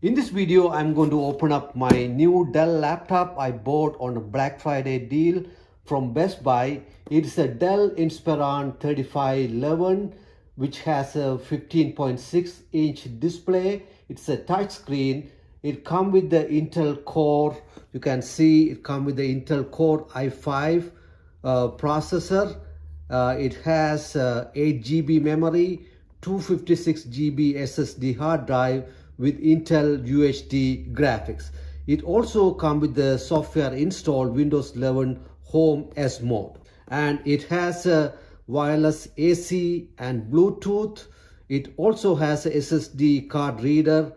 In this video, I'm going to open up my new Dell laptop I bought on a Black Friday deal from Best Buy. It's a Dell Inspiron 3511 which has a 15.6 inch display. It's a touch screen. It comes with the Intel Core. You can see it comes with the Intel Core i5 uh, processor. Uh, it has uh, 8 GB memory, 256 GB SSD hard drive, with Intel UHD graphics. It also comes with the software installed Windows 11 Home S mode and it has a wireless AC and Bluetooth. It also has a SSD card reader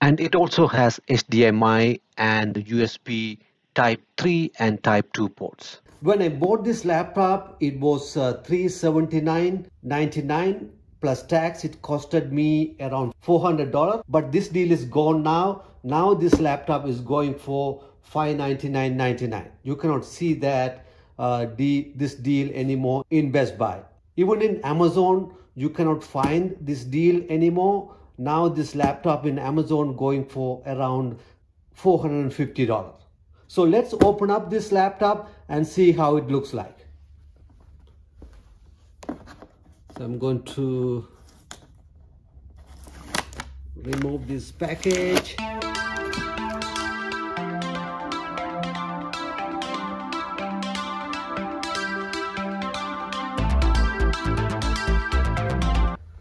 and it also has HDMI and USB type 3 and type 2 ports. When I bought this laptop, it was uh, 379.99 plus tax it costed me around $400 but this deal is gone now. Now this laptop is going for $599.99 you cannot see that uh, the, this deal anymore in Best Buy. Even in Amazon you cannot find this deal anymore. Now this laptop in Amazon going for around $450 so let's open up this laptop and see how it looks like so I'm going to remove this package.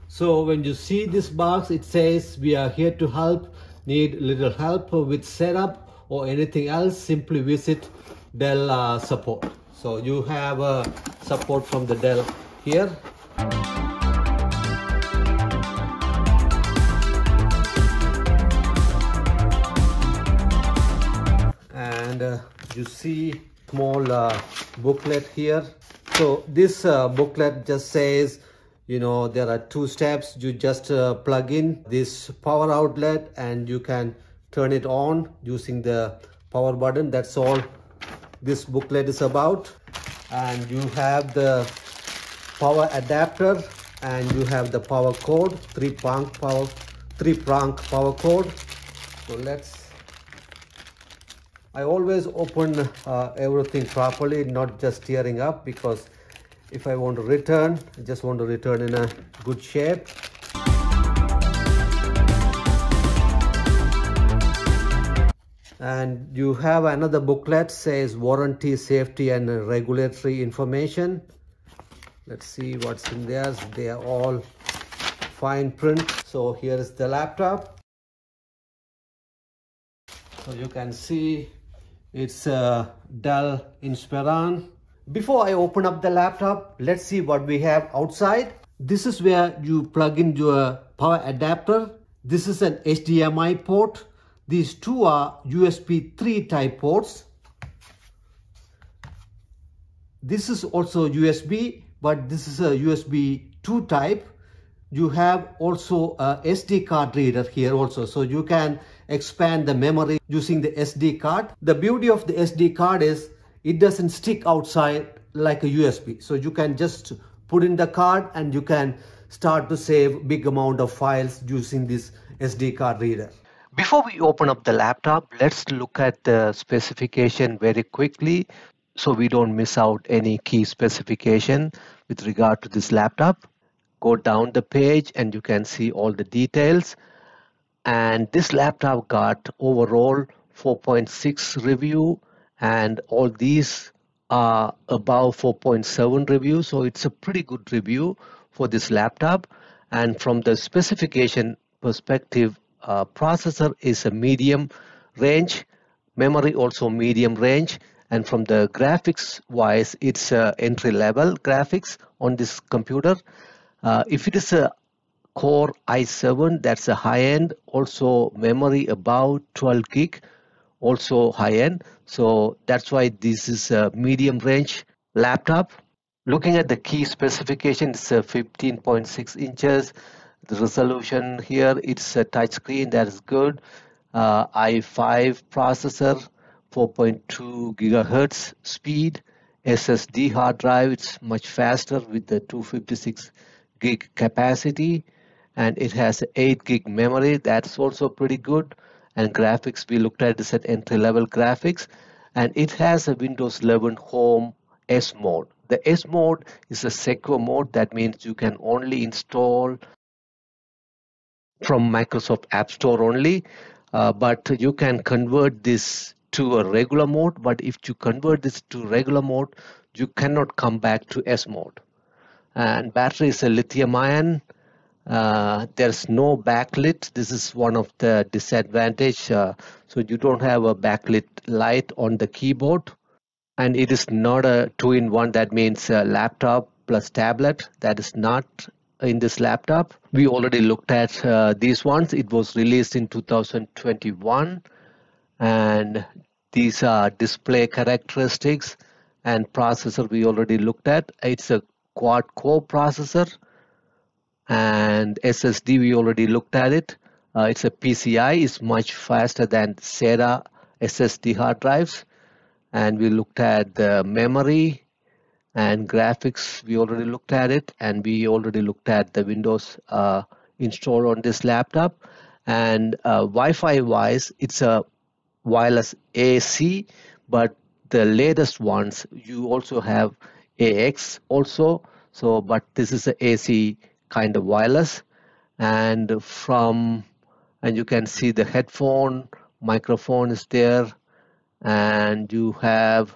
So when you see this box, it says we are here to help, need little help with setup or anything else, simply visit Dell uh, support. So you have uh, support from the Dell here you see small uh, booklet here. So this uh, booklet just says you know there are two steps. You just uh, plug in this power outlet and you can turn it on using the power button. That's all this booklet is about. And you have the power adapter and you have the power cord three prong power three prong power cord. So let's I always open uh, everything properly not just tearing up because if I want to return I just want to return in a good shape. And you have another booklet says warranty safety and regulatory information. Let's see what's in there. They are all fine print. So here is the laptop. So you can see it's uh, a Dell Inspiron before I open up the laptop let's see what we have outside this is where you plug in your power adapter this is an HDMI port these two are USB 3 type ports this is also USB but this is a USB 2 type. You have also a SD card reader here also. So you can expand the memory using the SD card. The beauty of the SD card is it doesn't stick outside like a USB. So you can just put in the card and you can start to save big amount of files using this SD card reader. Before we open up the laptop, let's look at the specification very quickly so we don't miss out any key specification with regard to this laptop. Go down the page and you can see all the details. And this laptop got overall 4.6 review and all these are above 4.7 review. So it's a pretty good review for this laptop. And from the specification perspective, uh, processor is a medium range, memory also medium range, and from the graphics wise it's uh, entry level graphics on this computer uh, if it is a core i7 that's a high end also memory about 12 gig also high end so that's why this is a medium range laptop. Looking at the key specification it's a 15.6 inches. The resolution here it's a touch screen that is good. Uh, i5 processor 4.2 gigahertz speed. SSD hard drive it's much faster with the 256 gig capacity and it has 8 gig memory. That's also pretty good. And graphics we looked at is at entry level graphics. And it has a Windows 11 Home S mode. The S mode is a secure mode. That means you can only install from Microsoft App Store only. Uh, but you can convert this to a regular mode. But if you convert this to regular mode you cannot come back to S mode. And battery is a lithium ion uh, there's no backlit. This is one of the disadvantage uh, so you don't have a backlit light on the keyboard. And it is not a two-in-one that means laptop plus tablet. That is not in this laptop. We already looked at uh, these ones. It was released in 2021 and these are display characteristics and processor we already looked at. It's a quad core processor and SSD we already looked at it. Uh, it's a PCI is much faster than SATA SSD hard drives. And we looked at the memory and graphics. We already looked at it. And we already looked at the Windows uh, installed on this laptop. And uh, Wi-Fi wise it's a wireless AC but the latest ones you also have AX also. So but this is a AC kind of wireless. And from and you can see the headphone microphone is there. And you have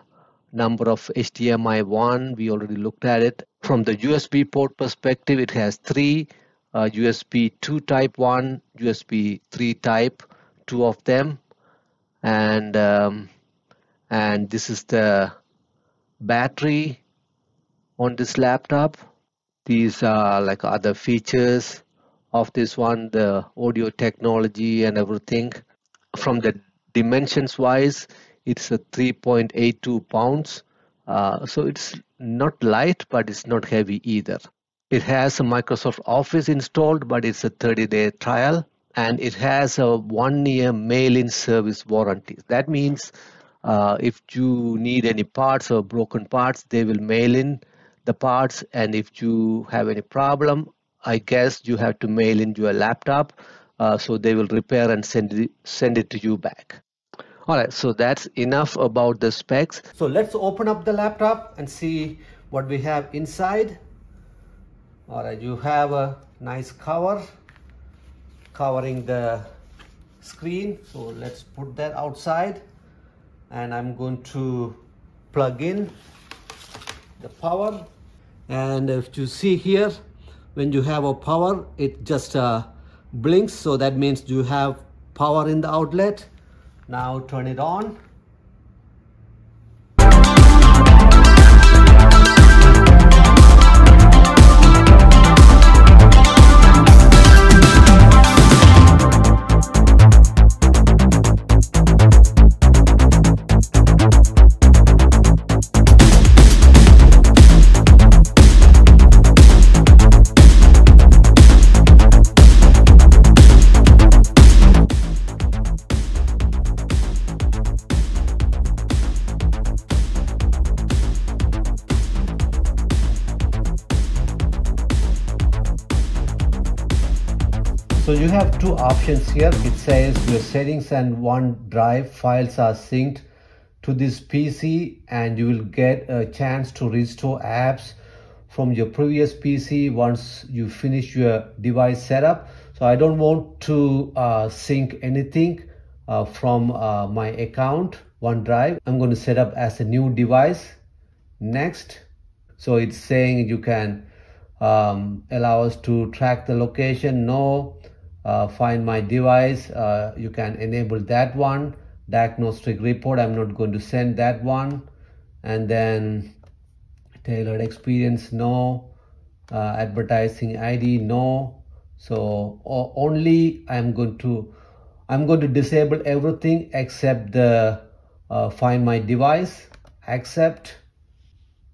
number of HDMI 1 we already looked at it. From the USB port perspective it has three uh, USB 2 type 1 USB 3 type two of them. And um, and this is the battery on this laptop these are like other features of this one the audio technology and everything. From the dimensions wise it's a 3.82 pounds. Uh, so it's not light but it's not heavy either. It has a microsoft office installed but it's a 30 day trial and it has a one year mail-in service warranty. That means uh, if you need any parts or broken parts they will mail in the parts and if you have any problem I guess you have to mail in your laptop uh, so they will repair and send it, send it to you back. All right so that's enough about the specs. So let's open up the laptop and see what we have inside. All right you have a nice cover covering the screen. So let's put that outside and I'm going to plug in the power. And if you see here when you have a power it just uh, blinks. So that means you have power in the outlet. Now turn it on have two options here. It says your settings and OneDrive files are synced to this PC and you will get a chance to restore apps from your previous PC once you finish your device setup. So I don't want to uh, sync anything uh, from uh, my account OneDrive. I'm going to set up as a new device. Next. So it's saying you can um, allow us to track the location. No uh, find my device uh, you can enable that one. Diagnostic report i'm not going to send that one. And then tailored experience no. Uh, advertising id no. So only i'm going to i'm going to disable everything except the uh, find my device accept.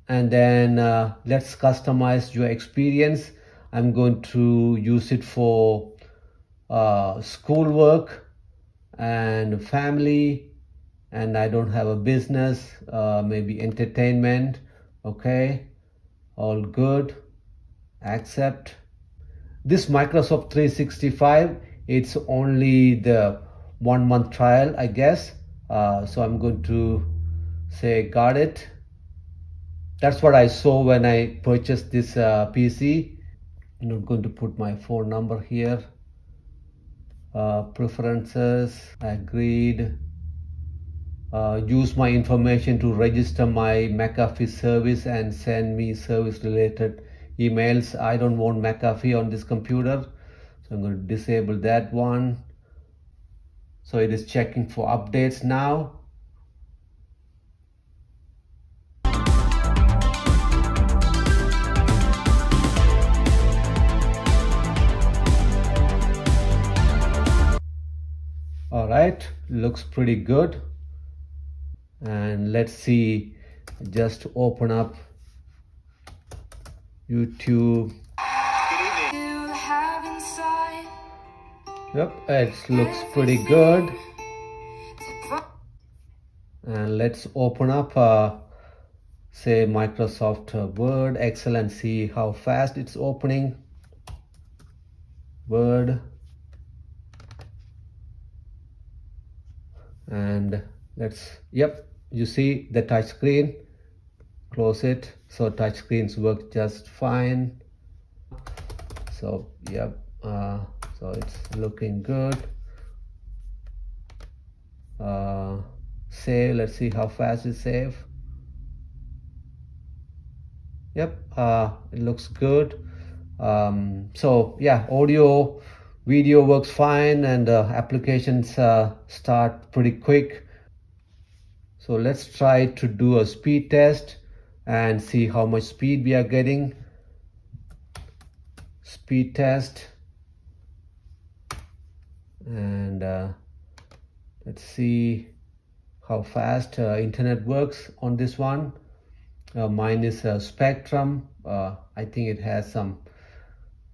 And then uh, let's customize your experience. I'm going to use it for uh, schoolwork and family and I don't have a business uh, maybe entertainment okay? All good accept. This Microsoft 365 it's only the one month trial I guess. Uh, so I'm going to say got it. That's what I saw when I purchased this uh, PC I'm not going to put my phone number here uh, preferences agreed uh, use my information to register my McAfee service and send me service related emails. I don't want McAfee on this computer so I'm going to disable that one. So it is checking for updates now looks pretty good. And let's see just open up YouTube. Yep it looks pretty good. And let's open up uh, say Microsoft Word. Excel and see how fast it's opening. Word and let's yep you see the touch screen. Close it. So touch screens work just fine. So yep uh, so it's looking good. Uh, save let's see how fast it save. Yep uh, it looks good. Um, so yeah audio video works fine and uh, applications uh, start pretty quick. So let's try to do a speed test and see how much speed we are getting. Speed test. And uh, let's see how fast uh, internet works on this one. Uh, mine is spectrum. Uh, I think it has some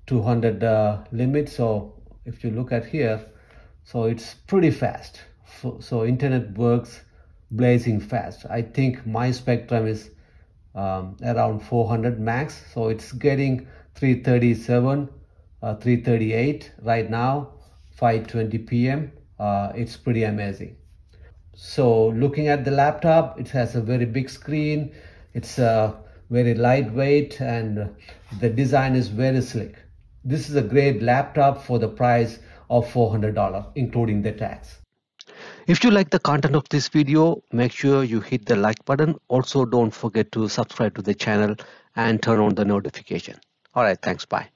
200 uh, limit so if you look at here so it's pretty fast. So, so internet works blazing fast. I think my spectrum is um, around 400 max. So it's getting 337 uh, 338 right now 5:20 p.m uh, it's pretty amazing. So looking at the laptop it has a very big screen. It's uh, very lightweight and the design is very slick this is a great laptop for the price of $400 including the tax. If you like the content of this video, make sure you hit the like button. Also don't forget to subscribe to the channel and turn on the notification. Alright, thanks, bye.